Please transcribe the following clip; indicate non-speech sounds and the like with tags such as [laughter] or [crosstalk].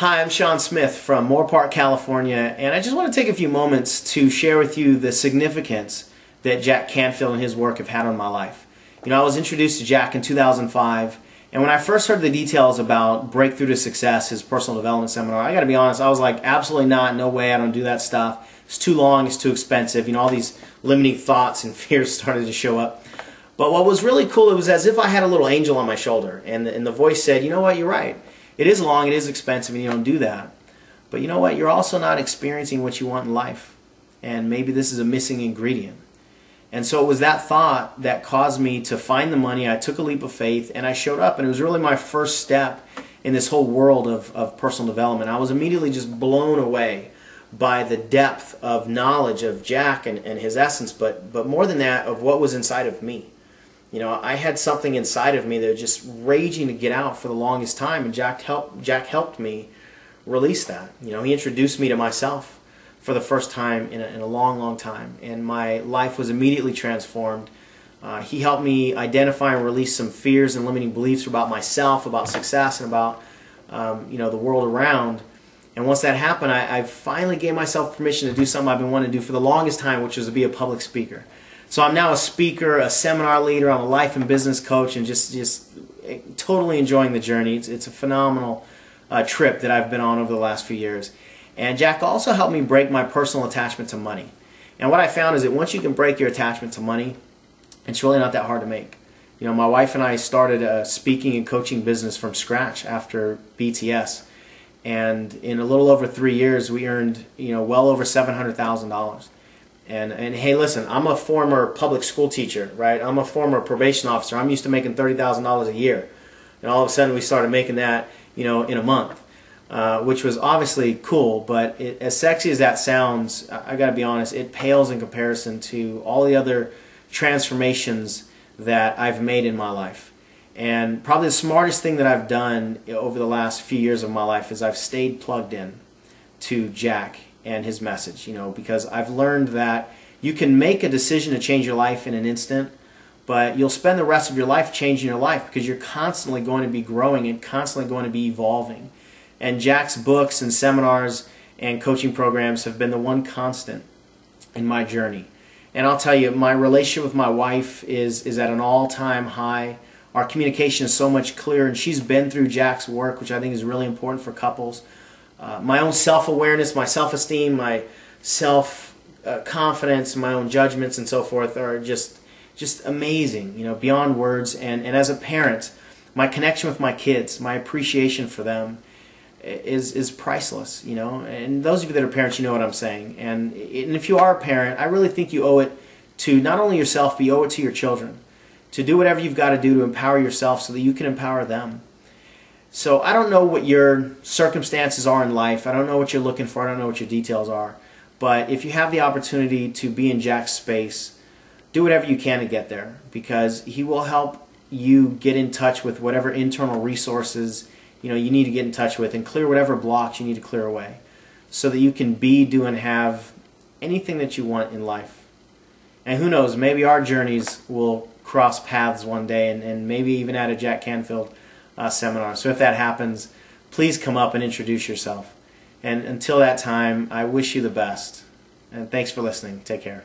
Hi, I'm Sean Smith from Moorpark, California, and I just want to take a few moments to share with you the significance that Jack Canfield and his work have had on my life. You know, I was introduced to Jack in 2005, and when I first heard the details about Breakthrough to Success, his personal development seminar, I got to be honest, I was like, absolutely not, no way, I don't do that stuff. It's too long, it's too expensive. You know, all these limiting thoughts and [laughs] fears started to show up. But what was really cool, it was as if I had a little angel on my shoulder, and the, and the voice said, you know what, you're right it is long, it is expensive, and you don't do that. But you know what? You're also not experiencing what you want in life. And maybe this is a missing ingredient. And so it was that thought that caused me to find the money. I took a leap of faith and I showed up. And it was really my first step in this whole world of, of personal development. I was immediately just blown away by the depth of knowledge of Jack and, and his essence, but, but more than that, of what was inside of me. You know, I had something inside of me that was just raging to get out for the longest time, and Jack helped. Jack helped me release that. You know, he introduced me to myself for the first time in a, in a long, long time, and my life was immediately transformed. Uh, he helped me identify and release some fears and limiting beliefs about myself, about success, and about um, you know the world around. And once that happened, I, I finally gave myself permission to do something I've been wanting to do for the longest time, which was to be a public speaker. So I'm now a speaker, a seminar leader, I'm a life and business coach, and just just totally enjoying the journey. It's, it's a phenomenal uh, trip that I've been on over the last few years. And Jack also helped me break my personal attachment to money. And what I found is that once you can break your attachment to money, it's really not that hard to make. You know, my wife and I started a speaking and coaching business from scratch after BTS. And in a little over three years, we earned, you know, well over $700,000. And and hey, listen, I'm a former public school teacher, right? I'm a former probation officer. I'm used to making thirty thousand dollars a year, and all of a sudden we started making that, you know, in a month, uh, which was obviously cool. But it, as sexy as that sounds, I, I got to be honest, it pales in comparison to all the other transformations that I've made in my life. And probably the smartest thing that I've done over the last few years of my life is I've stayed plugged in to Jack and his message, you know, because I've learned that you can make a decision to change your life in an instant, but you'll spend the rest of your life changing your life because you're constantly going to be growing and constantly going to be evolving. And Jack's books and seminars and coaching programs have been the one constant in my journey. And I'll tell you, my relationship with my wife is, is at an all time high. Our communication is so much clearer, and she's been through Jack's work, which I think is really important for couples. Uh, my own self awareness, my self esteem, my self uh, confidence, my own judgments, and so forth are just just amazing, you know, beyond words. And, and as a parent, my connection with my kids, my appreciation for them is is priceless, you know. And those of you that are parents, you know what I'm saying. And, and if you are a parent, I really think you owe it to not only yourself, but you owe it to your children to do whatever you've got to do to empower yourself so that you can empower them. So I don't know what your circumstances are in life. I don't know what you're looking for. I don't know what your details are. But if you have the opportunity to be in Jack's space, do whatever you can to get there because he will help you get in touch with whatever internal resources you know you need to get in touch with and clear whatever blocks you need to clear away so that you can be, do, and have anything that you want in life. And who knows, maybe our journeys will cross paths one day and, and maybe even at a Jack Canfield uh, seminar. So if that happens, please come up and introduce yourself. And until that time, I wish you the best. And thanks for listening. Take care.